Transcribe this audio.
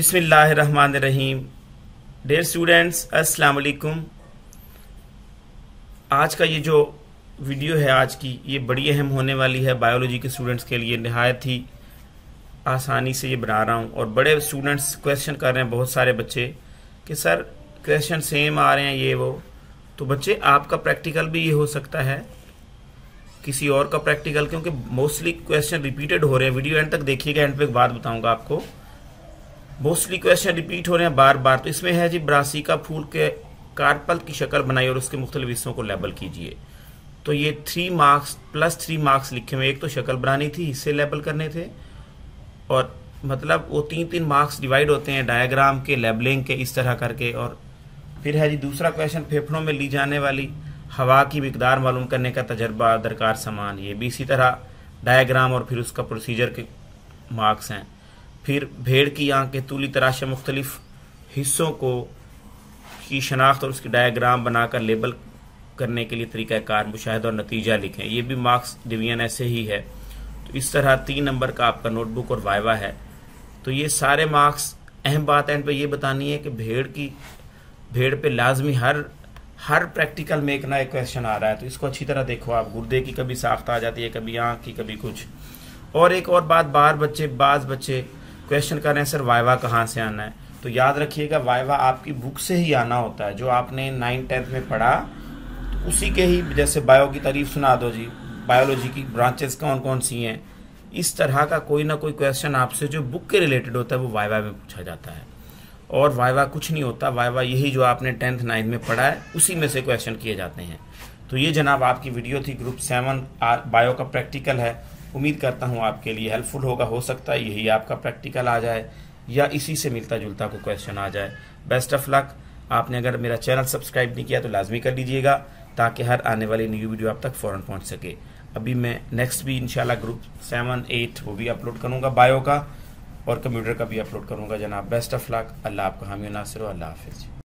बिस्मिल्लाहिर्रहमानिर्रहीम। Dear students अस्सलाम वालेकुम आज का ये जो वीडियो है, आज की ये बड़ी अहम होने वाली है बायोलॉजी के स्टूडेंट्स के लिए। नहायत ही आसानी से ये बना रहा हूँ। और बड़े स्टूडेंट्स क्वेश्चन कर रहे हैं, बहुत सारे बच्चे, कि सर क्वेश्चन सेम आ रहे हैं ये वो। तो बच्चे, आपका प्रैक्टिकल भी ये हो सकता है, किसी और का प्रैक्टिकल क्योंकि मोस्टली क्वेश्चन रिपीटेड हो रहे हैं। वीडियो एंड तक देखिएगा एंड पे एक बात बताऊँगा आपको। मोस्टली क्वेश्चन रिपीट हो रहे हैं बार बार तो इसमें है जी, ब्रासी का फूल के कार्पल की शक्ल बनाई और उसके मुख्तलिफ़ हिस्सों को लेबल कीजिए। तो ये three marks plus three marks लिखे हुए एक तो शक्ल बनानी थी, हिस्से लेबल करने थे। और मतलब वो तीन तीन मार्क्स डिवाइड होते हैं डायग्राम के लेबलिंग के, इस तरह करके। और फिर है जी, दूसरा क्वेश्चन फेफड़ों में ली जाने वाली हवा की मकदार मालूम करने का तजर्बा, दरकार सामान, ये भी इसी तरह। डायग्राम और फिर उसका प्रोसीजर के मार्क्स हैं। फिर भेड़ की आँख के तूली तराशे मुख्तलिफ़ हिस्सों को की शनाख्त और उसकी डायग्राम बनाकर लेबल करने के लिए तरीक़ाकार, मुशाहिद और नतीजा लिखें। ये भी मार्क्स डिवीज़न ऐसे ही है। तो इस तरह तीन नंबर का आपका नोटबुक और वाइवा है। तो ये सारे मार्क्स अहम बात एंड पे ये बतानी है कि भेड़ की, भेड़ पे लाजमी हर हर प्रैक्टिकल में एक ना एक क्वेश्चन आ रहा है। तो इसको अच्छी तरह देखो आप। गुर्दे की कभी साख्त आ जाती है, कभी आँख की, कभी कुछ। और एक और बात बाहर बच्चे, बाज बच्चे क्वेश्चन कर रहे हैं, सर, वाइवा कहाँ से आना है? तो याद रखिएगा, वाइवा आपकी बुक से ही आना होता है, जो आपने नाइन टेंथ में पढ़ा तो उसी के ही, जैसे बायो की तारीफ़ सुना दो जी बायोलॉजी की ब्रांचेस कौन कौन सी हैं, इस तरह का कोई ना कोई क्वेश्चन आपसे जो बुक के रिलेटेड होता है, वो वाइवा में पूछा जाता है। और वाइवा कुछ नहीं होता, वाइवा यही जो आपने टेंथ नाइन्थ में पढ़ा है, उसी में से क्वेश्चन किए जाते हैं। तो ये जनाब आपकी वीडियो थी ग्रुप सेवन बायो का प्रैक्टिकल है उम्मीद करता हूँ आपके लिए हेल्पफुल होगा, हो सकता है यही आपका प्रैक्टिकल आ जाए, या इसी से मिलता जुलता को क्वेश्चन आ जाए। बेस्ट ऑफ़ लक आपने अगर मेरा चैनल सब्सक्राइब नहीं किया तो लाजमी कर लीजिएगा, ताकि हर आने वाली न्यू वीडियो आप तक फ़ौरन पहुँच सके। अभी मैं नेक्स्ट भी इंशाल्लाह ग्रुप सेवन एट वो भी अपलोड करूँगा बायो का, और कंप्यूटर का भी अपलोड करूँगा, जनाब। बेस्ट ऑफ़ लक अल्लाह आपका हामी नासिर अल्लाह हाफिज़।